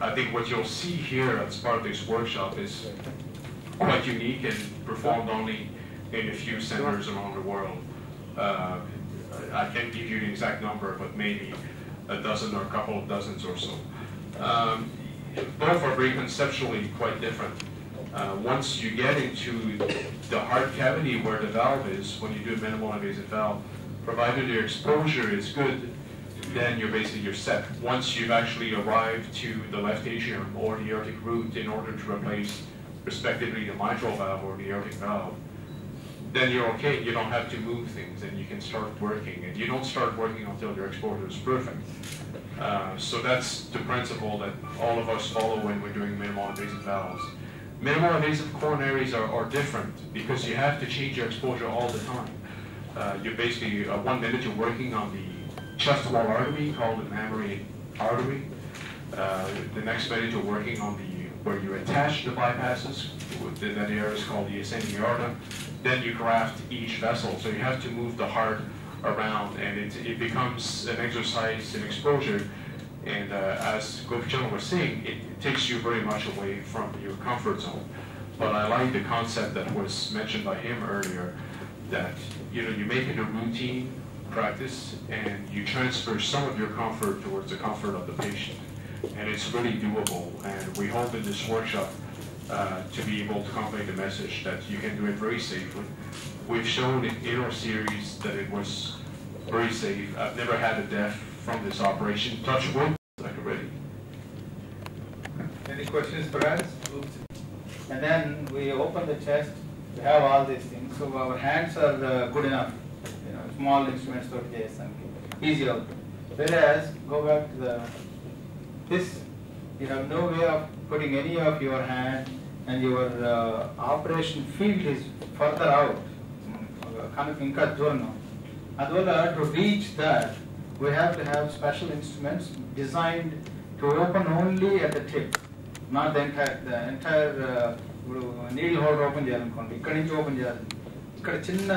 I think what you'll see here as part workshop is quite unique and performed only in a few centers around the world. Uh, I can't give you the exact number, but maybe a dozen or a couple of dozens or so. Um, both are very conceptually quite different. Uh, once you get into the heart cavity where the valve is, when you do a minimal invasive valve, provided your exposure is good, then you're basically you're set. Once you've actually arrived to the left atrium or the aortic root in order to replace respectively the mitral valve or the aortic valve, then you're okay. You don't have to move things and you can start working. And you don't start working until your exposure is perfect. Uh, so that's the principle that all of us follow when we're doing minimal invasive valves. Minimal invasive coronaries are, are different because you have to change your exposure all the time. Uh, you're basically, uh, one minute you're working on the chest wall artery called the mammary artery. Uh, the next minute you're working on the, where you attach the bypasses, within that area is called the ascending aorta. Then you graft each vessel, so you have to move the heart around and it, it becomes an exercise in exposure. And uh, as Gopichand was saying, it, it takes you very much away from your comfort zone. But I like the concept that was mentioned by him earlier, that you know you make it a routine practice and you transfer some of your comfort towards the comfort of the patient. And it's really doable. And we hope in this workshop uh, to be able to convey the message that you can do it very safely. We've shown in, our series that it was very safe. I've never had a death from this operation. Touch wood, like already. Any questions for us? And then we open the chest, we have all these things, so our hands are uh, good enough, small instruments to case and easy out. Whereas, go back to the, this, you have no way of putting any of your hand and your uh, operation field is further out. కనుక ఇంకా దూరం అందువల్ల to reach that we have to have special instruments designed to open only at the tip not the entire the entire ఇప్పుడు నీళ్ళు holder open చేయాలనుకోండి ఇక్కడ నుంచి open చేయాలి ఇక్కడ చిన్న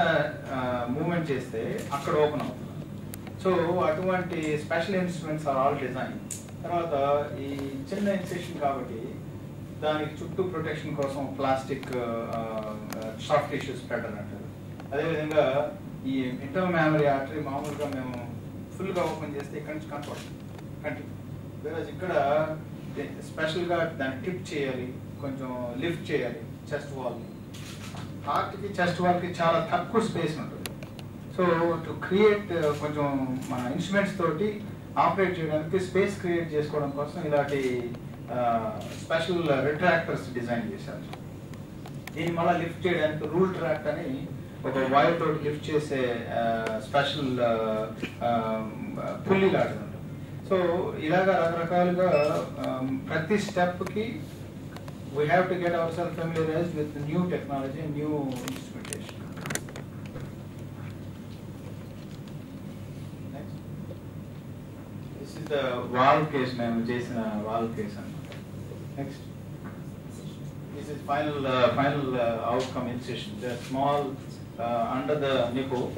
మూమెంట్ చేస్తే అక్కడ ఓపెన్ అవుతుంది. సో అటువంటి special instruments are all design తర్వాత ఈ చిన్న ఇన్సెషన్ కాబట్టి దానికి చుట్టూ ప్రొటెక్షన్ కోసం ప్లాస్టిక్ సాఫ్ట్ ఇష్యూస్ పెట్టనట్టు అంటారు అదేవిధంగా ఈ ఇంటర్ మెమరీ ఆర్టరీ మామూలుగా మేము ఫుల్గా ఓపెన్ చేస్తే ఇక్కడ నుంచి కనపడుతుంది కంటిన్యూ బికాజ్ ఇక్కడ స్పెషల్గా దాన్ని టిప్ చేయాలి కొంచెం లిఫ్ట్ చేయాలి చెస్ట్ వాల్ని హార్ట్కి చెస్ట్ వాల్కి చాలా తక్కువ స్పేస్ ఉంటుంది. సో టు క్రియేట్ uh, కొంచెం మన ఇన్స్ట్రుమెంట్స్ తోటి ఆపరేట్ చేయడానికి స్పేస్ క్రియేట్ చేసుకోవడం కోసం ఇలాంటి స్పెషల్ రిట్రాక్టర్స్ డిజైన్ చేశారు. దీన్ని మళ్ళీ లిఫ్ట్ చేయడానికి రూల్ ట్రాక్ట్ అని ఒక వైర్ తోటి లిఫ్ట్ చేసే uh, special pulley uh, um, లాంటిది ఉంటుంది. సో ఇలాగా రకరకాలుగా um, ప్రతి స్టెప్కి we have to get ourselves familiarized with the new technology, new instrumentation. Next. This is the valve case, ma'am, Jason, uh, valve case. Next. This is final uh, final uh, outcome incision. The small uh, under the nipple.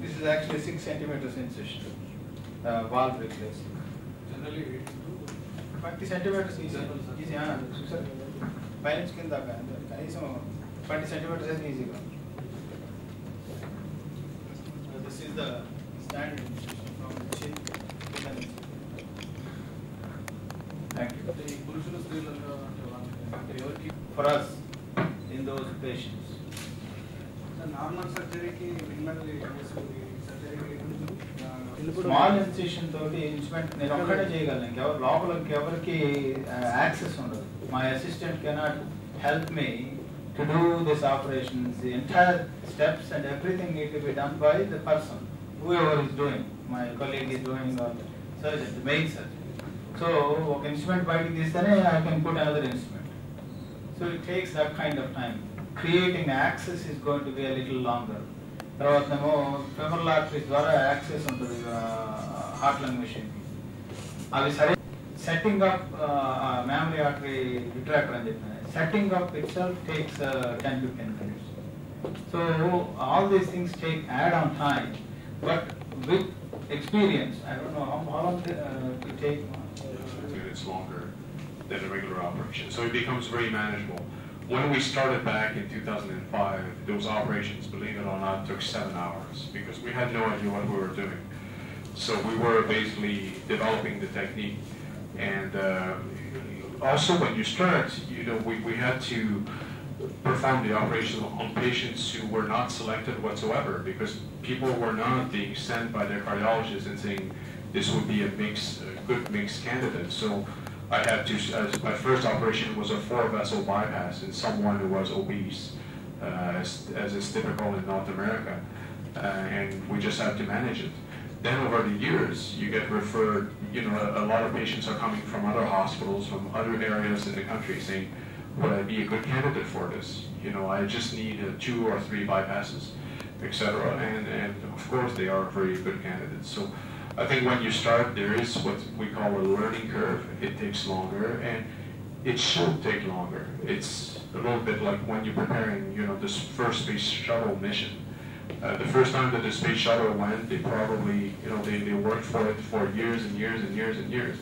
This is actually six centimeters incision. Uh, valve replacement. Generally, 20 centimeters is easy. easy. పైనుంచి కింద దాకా అంతే. కనీసం twenty centimeters అయితే ఈజీగా this is the standard from chin thank you అంటే ఈ పురుషులు స్త్రీలలో అంటే వాళ్ళకి అంటే ఎవరికి for us in those patients normal సర్జరీకి మినిమల్ సర్జరీకి స్మాల్ ఇన్సిషన్ తోటి ఇన్స్ట్రుమెంట్ నేను ఒక్కడే చేయగలను ఇంకెవరు లోపల ఇంకెవరికి యాక్సెస్ ఉండదు my assistant cannot help me to do this operations the entire steps and everything need to be done by the person who ever is doing my colleague is doing surgeon the main surgeon so ఒక instrument బయటకు తీస్తేనే I can put another instrument so it takes that kind of time creating access is going to be a little longer తర్వాత ఏమో femoral arteries ద్వారా access ఉంటుంది heart lung machine అవి సరే setting up uh, uh, mammary artery retractor and uh, setting up itself takes uh, 10 to 10 minutes. So all these things take add-on time, but with experience, I don't know how, long uh, it take. It's longer than a regular operation, so it becomes very manageable. When we started back in 2005, those operations, believe it or not, took seven hours because we had no idea what we were doing. So we were basically developing the technique and uh, also when you start, you know, we, we had to perform the operation on patients who were not selected whatsoever because people were not being sent by their cardiologists and saying this would be a mix, a good mixed candidate. So I had to, my first operation was a four vessel bypass in someone who was obese, uh, as, as is typical in North America. Uh, and we just had to manage it. Then over the years, you get referred, you know, a, a lot of patients are coming from other hospitals, from other areas in the country saying, would I be a good candidate for this? You know, I just need uh, two or three bypasses, etc. And, and of course, they are very good candidates. So I think when you start, there is what we call a learning curve. It takes longer, and it should take longer. It's a little bit like when you're preparing, you know, this first space shuttle mission. Uh, the first time that the space shuttle went, they probably, you know, they, they worked for it for years and years and years and years.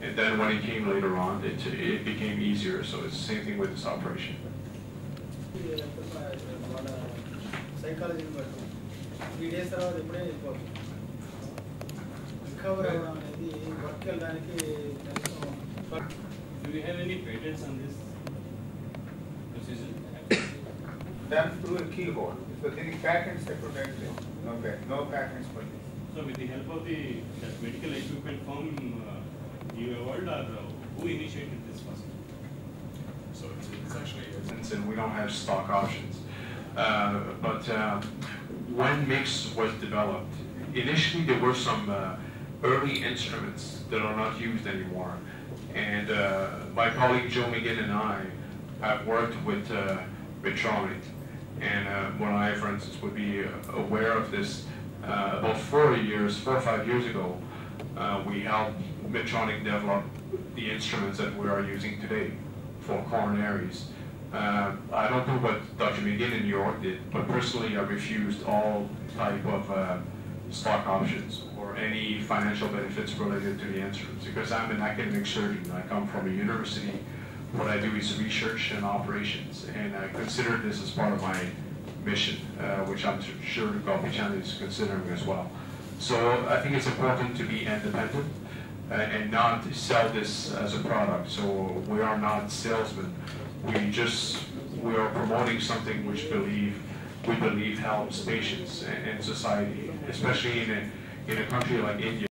And then when it came later on, it, it became easier. So it's the same thing with this operation. Do we have any patents on this procedure? Done through a keyhole. So there is patents separate, no, pat- no patents for this. So with the help of the that medical equipment firm uh, you evolved or uh, who initiated this process? So it's, it's actually, and we don't have stock options. Uh, but uh, when MICS was developed, initially there were some uh, early instruments that are not used anymore. And uh, my colleague Joe McGinn and I have worked with uh, Medtronic. And uh, when I, for instance, would be uh, aware of this, uh, about four years, four or five years ago, uh, we helped Medtronic develop the instruments that we are using today for coronaries. Uh, I don't know what Dr. McGinn in New York did, but personally I refused all type of uh, stock options or any financial benefits related to the instruments because I'm an academic surgeon. I come from a university. What I do is research and operations, and I consider this as part of my mission, uh, which I'm sure Gopichand is considering as well. So I think it's important to be independent uh, and not sell this as a product. So we are not salesmen. We just we are promoting something which believe we believe helps patients and, and society, especially in a in a country like India